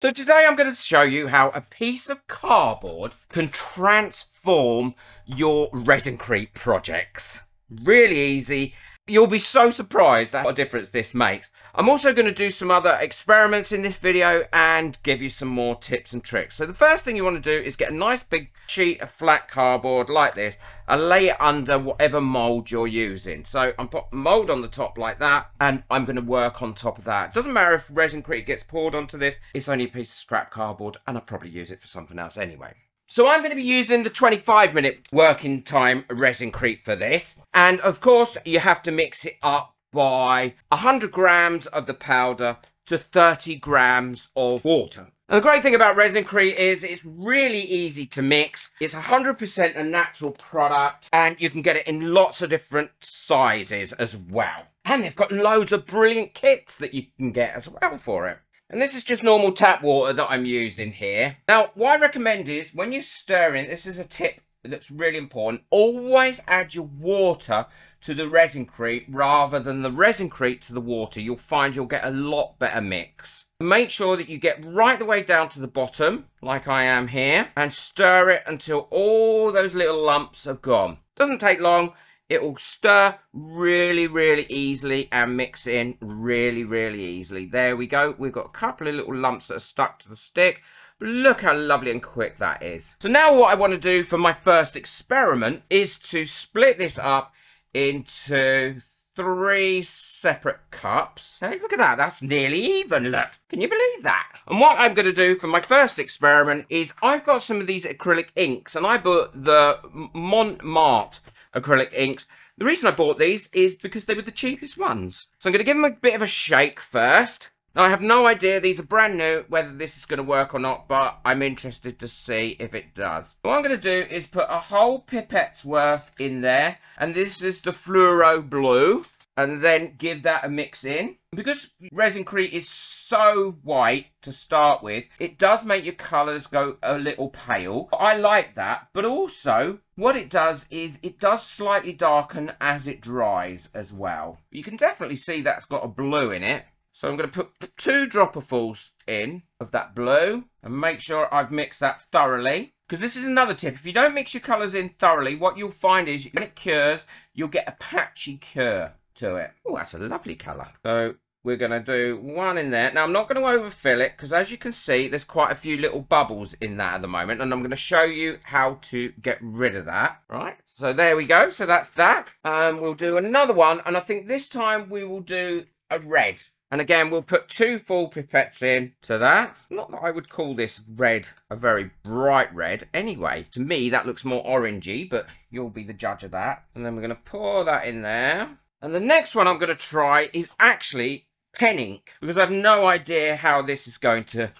So today I'm going to show you how a piece of cardboard can transform your Resin-Crete projects. Really easy You'll be so surprised at what difference this makes. I'm also going to do some other experiments in this video and give you some more tips and tricks. So the first thing you want to do is get a nice big sheet of flat cardboard like this and lay it under whatever mold you're using. So I'm put mold on the top like that and I'm going to work on top of that. Doesn't matter if Resin-Crete gets poured onto this, it's only a piece of scrap cardboard and I'll probably use it for something else anyway. So I'm going to be using the 25 minute working time Resin-Crete for this. And of course, you have to mix it up by 100 grams of the powder to 30 grams of water. And the great thing about Resin-Crete is it's really easy to mix. It's 100% a natural product and you can get it in lots of different sizes as well. And they've got loads of brilliant kits that you can get as well for it. And this is just normal tap water that I'm using here. Now, what I recommend is when you're stirring, this is a tip that's really important, always add your water to the Resin-Crete rather than the Resin-Crete to the water. You'll find you'll get a lot better mix. Make sure that you get right the way down to the bottom, like I am here, and stir it until all those little lumps have gone. Doesn't take long. It will stir really, really easily and mix in really, really easily. There we go. We've got a couple of little lumps that are stuck to the stick. Look how lovely and quick that is. So now what I want to do for my first experiment is to split this up into three separate cups. Hey, look at that. That's nearly even. Look. Can you believe that? And what I'm going to do for my first experiment is I've got some of these acrylic inks and I bought the Montmartre acrylic inks. The reason I bought these is because they were the cheapest ones. So I'm going to give them a bit of a shake first. Now, I have no idea, these are brand new, whether this is going to work or not, but I'm interested to see if it does. What I'm going to do is put a whole pipette's worth in there, and this is the fluoro blue and then give that a mix in. Because Resin-Crete is so white to start with, it does make your colours go a little pale. I like that, but also what it does is it does slightly darken as it dries as well. You can definitely see that's got a blue in it. So I'm going to put two dropperfuls in of that blue and make sure I've mixed that thoroughly. Because this is another tip. If you don't mix your colours in thoroughly, what you'll find is when it cures, you'll get a patchy cure to it. Oh, that's a lovely colour. So we're going to do one in there. Now, I'm not going to overfill it because as you can see, there's quite a few little bubbles in that at the moment. And I'm going to show you how to get rid of that. Right. So there we go. So that's that. Um, we'll do another one. And I think this time we will do a red. And again, we'll put two full pipettes in to that. Not that I would call this red a very bright red. Anyway, to me, that looks more orangey, but you'll be the judge of that. And then we're going to pour that in there. And the next one I'm going to try is actually pen ink because I have no idea how this is going to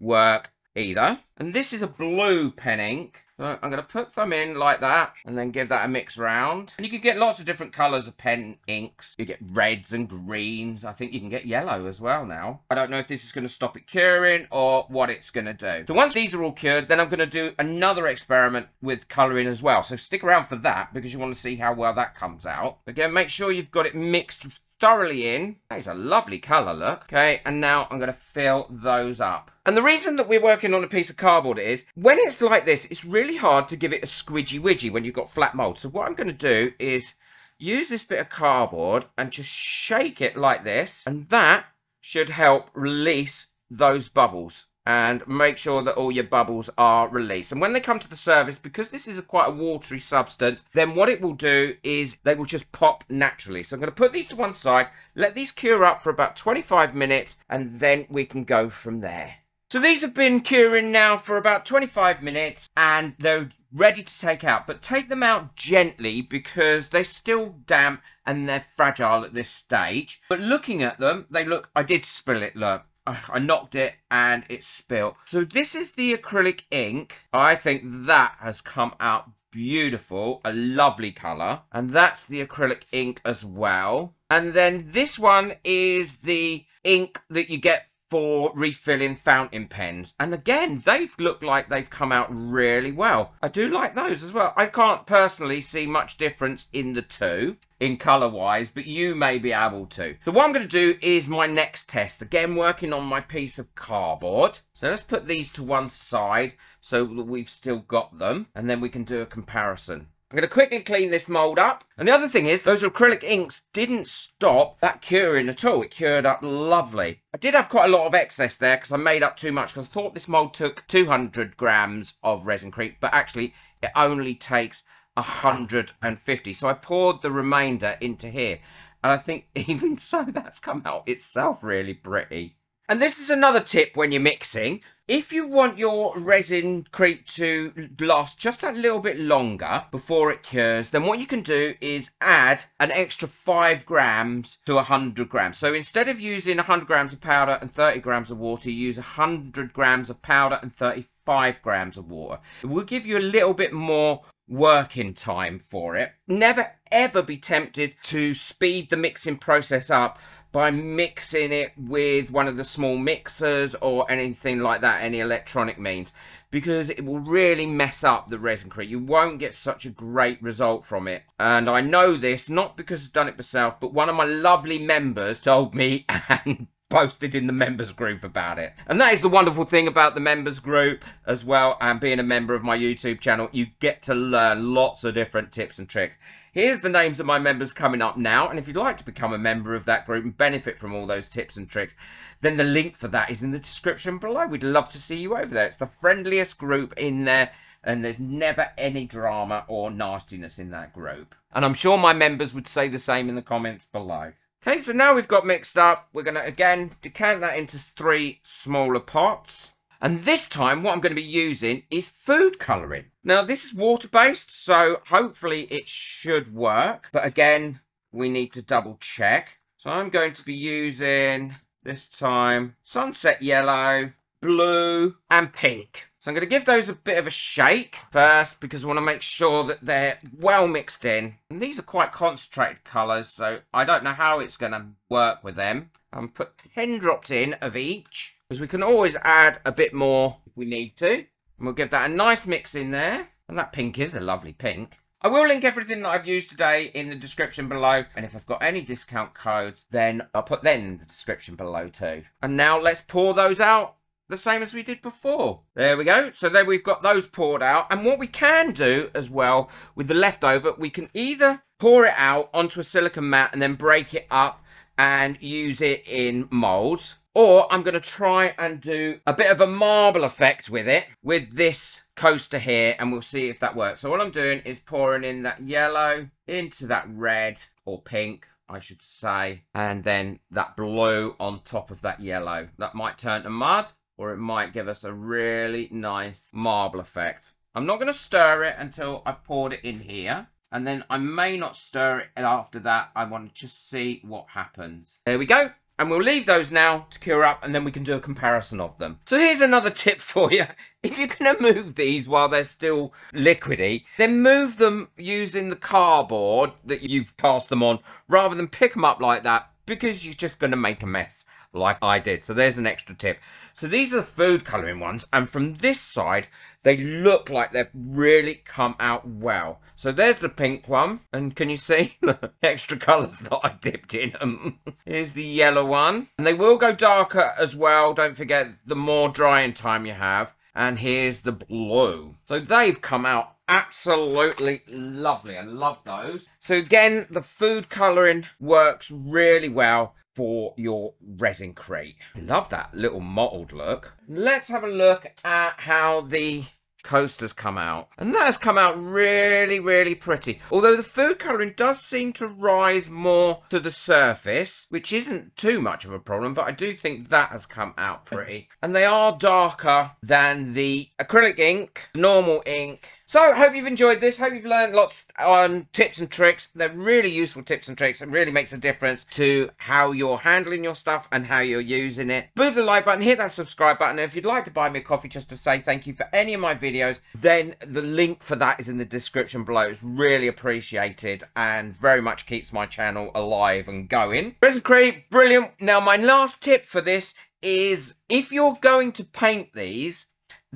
work either. And this is a blue pen ink. So I'm going to put some in like that and then give that a mix round. And you can get lots of different colours of pen inks. You get reds and greens. I think you can get yellow as well now. I don't know if this is going to stop it curing or what it's going to do. So once these are all cured, then I'm going to do another experiment with colouring as well. So stick around for that because you want to see how well that comes out. Again, make sure you've got it mixed thoroughly in. That is a lovely colour, look. Okay, and now I'm going to fill those up. And the reason that we're working on a piece of cardboard is, when it's like this, it's really hard to give it a squidgy widgy when you've got flat mould. So what I'm going to do is use this bit of cardboard and just shake it like this. And that should help release those bubbles and make sure that all your bubbles are released. And when they come to the surface, because this is a quite a watery substance, then what it will do is they will just pop naturally. So I'm going to put these to one side, let these cure up for about 25 minutes, and then we can go from there. So these have been curing now for about 25 minutes, and they're ready to take out. But take them out gently because they're still damp and they're fragile at this stage. But looking at them, they look, I did spill it, look. I knocked it and it spilled. So this is the acrylic ink. I think that has come out beautiful. A lovely colour. And that's the acrylic ink as well. And then this one is the ink that you get for refilling fountain pens. And again, they've looked like they've come out really well. I do like those as well. I can't personally see much difference in the two in colour wise, but you may be able to. So what I'm going to do is my next test. Again, working on my piece of cardboard. So let's put these to one side so that we've still got them. And then we can do a comparison. I'm going to quickly clean this mould up. And the other thing is, those acrylic inks didn't stop that curing at all. It cured up lovely. I did have quite a lot of excess there because I made up too much because I thought this mould took 200 grams of ResinCrete, but actually it only takes 150. So I poured the remainder into here. And I think even so, that's come out itself really pretty. And this is another tip when you're mixing. If you want your ResinCrete to last just a little bit longer before it cures, then what you can do is add an extra 5 grams to 100 grams. So instead of using 100 grams of powder and 30 grams of water, use 100 grams of powder and 35 grams of water. It will give you a little bit more working time for it. Never ever be tempted to speed the mixing process up by mixing it with one of the small mixers or anything like that, any electronic means, because it will really mess up the ResinCrete. You won't get such a great result from it. And I know this, not because I've done it myself, but one of my lovely members told me and posted in the members group about it. And that is the wonderful thing about the members group as well and being a member of my YouTube channel. You get to learn lots of different tips and tricks. Here's the names of my members coming up now. And if you'd like to become a member of that group and benefit from all those tips and tricks, then the link for that is in the description below. We'd love to see you over there. It's the friendliest group in there and there's never any drama or nastiness in that group. And I'm sure my members would say the same in the comments below. Okay, so now we've got mixed up, we're going to again decant that into three smaller pots. And this time what I'm going to be using is food colouring. Now this is water based, so hopefully it should work. But again, we need to double check. So I'm going to be using this time sunset yellow, blue and pink. So I'm going to give those a bit of a shake first because I want to make sure that they're well mixed in. And these are quite concentrated colours, so I don't know how it's going to work with them. I'm put 10 drops in of each because we can always add a bit more if we need to. And we'll give that a nice mix in there. And that pink is a lovely pink. I will link everything that I've used today in the description below. And if I've got any discount codes, then I'll put them in the description below too. And now let's pour those out the same as we did before. There we go. So there we've got those poured out. And what we can do as well with the leftover, we can either pour it out onto a silicon mat and then break it up and use it in molds. Or I'm going to try and do a bit of a marble effect with it with this coaster here and we'll see if that works. So what I'm doing is pouring in that yellow into that red or pink I should say, and then that blue on top of that yellow. That might turn to mud, or it might give us a really nice marble effect. I'm not going to stir it until I've poured it in here. And then I may not stir it after that. I want to just see what happens. There we go. And we'll leave those now to cure up and then we can do a comparison of them. So here's another tip for you. If you're going to move these while they're still liquidy, then move them using the cardboard that you've passed them on rather than pick them up like that because you're just going to make a mess like I did. So there's an extra tip. So these are the food colouring ones. And from this side, they look like they've really come out well. So there's the pink one. And can you see the extra colours that I dipped in them? Here's the yellow one. And they will go darker as well. Don't forget, the more drying time you have. And here's the blue. So they've come out absolutely lovely. I love those. So again, the food colouring works really well for your ResinCrete. Love that little mottled look. Let's have a look at how the coasters come out. And that has come out really, really pretty. Although the food colouring does seem to rise more to the surface, which isn't too much of a problem, but I do think that has come out pretty. And they are darker than the acrylic ink, normal ink, so, hope you've enjoyed this. Hope you've learned lots on tips and tricks. They're really useful tips and tricks and really makes a difference to how you're handling your stuff and how you're using it. Move the like button, hit that subscribe button. And if you'd like to buy me a coffee just to say thank you for any of my videos, then the link for that is in the description below. It's really appreciated and very much keeps my channel alive and going. ResinCrete, brilliant. Now, my last tip for this is if you're going to paint these,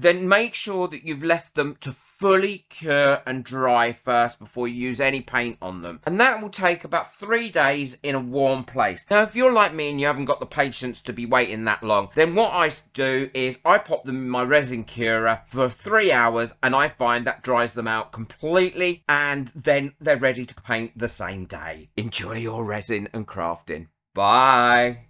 then make sure that you've left them to fully cure and dry first before you use any paint on them. And that will take about three days in a warm place. Now, if you're like me and you haven't got the patience to be waiting that long, then what I do is I pop them in my resin curer for three hours and I find that dries them out completely and then they're ready to paint the same day. Enjoy your resin and crafting. Bye.